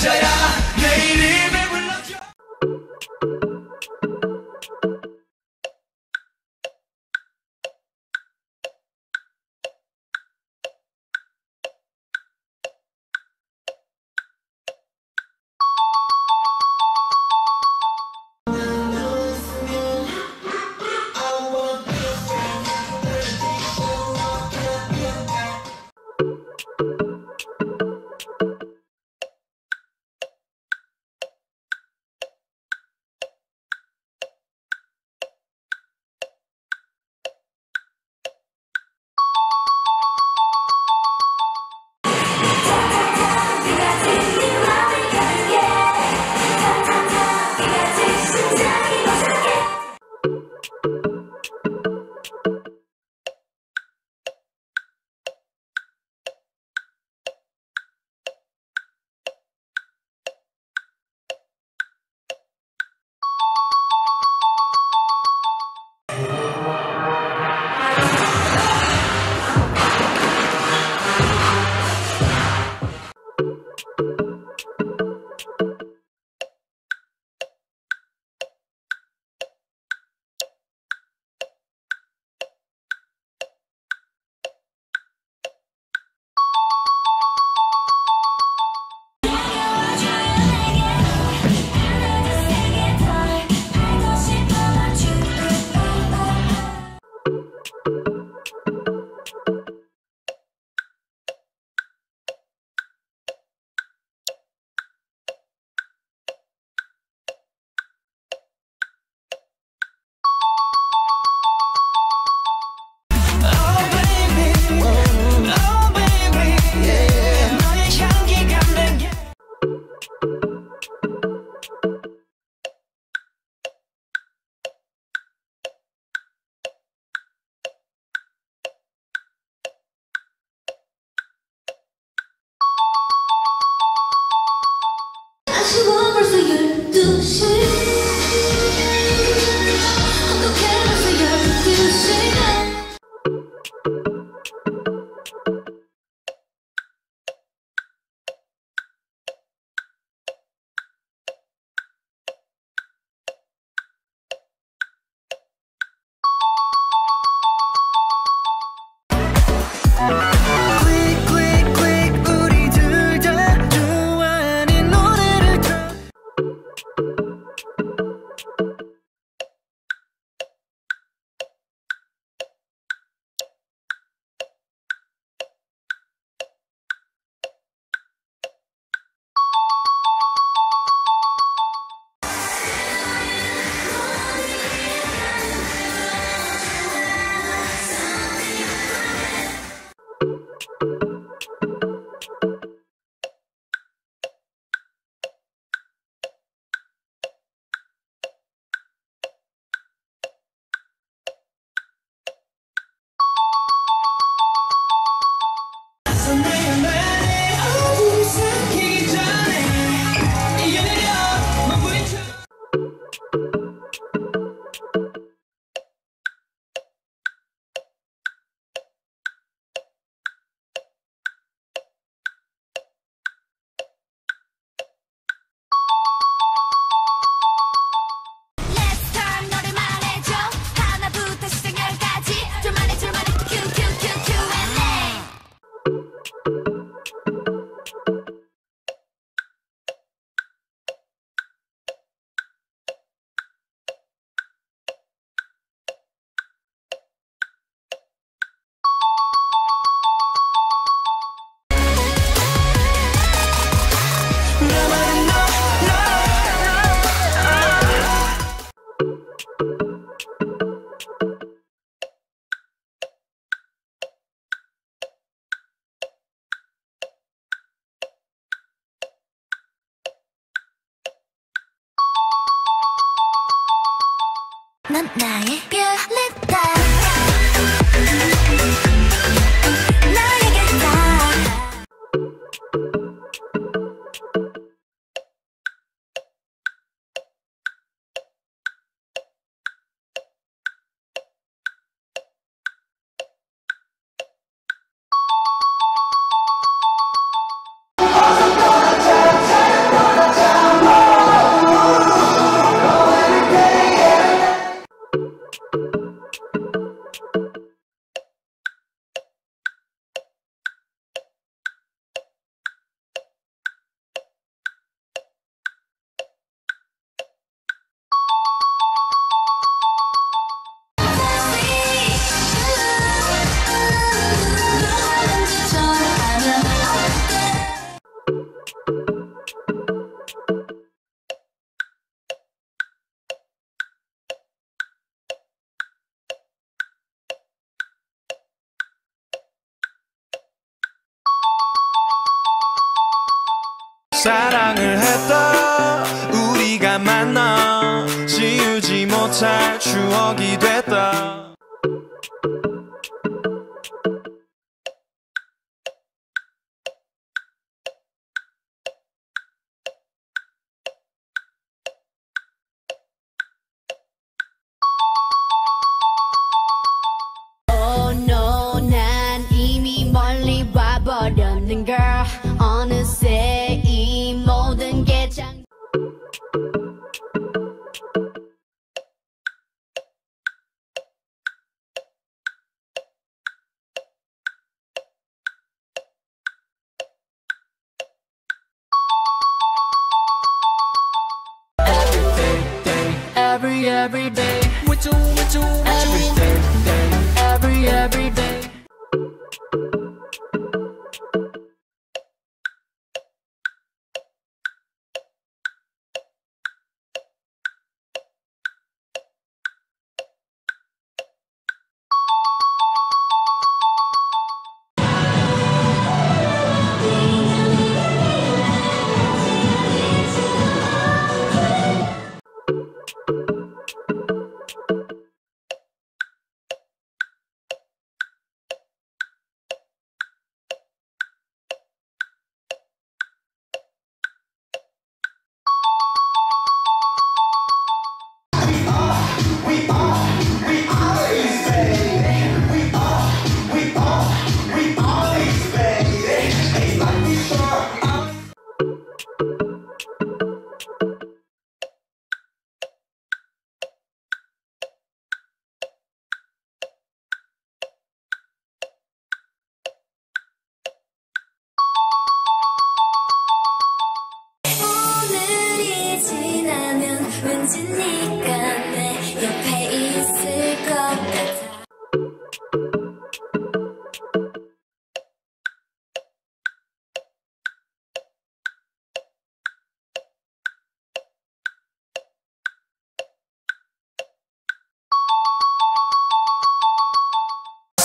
Jaya Thank 넌 나의 별냈다 사랑을 했다. 우리가 만나 지우지 못할 추억이 됐다. every, every day. Witchell, witchell.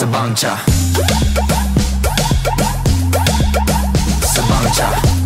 Sabancha Sabancha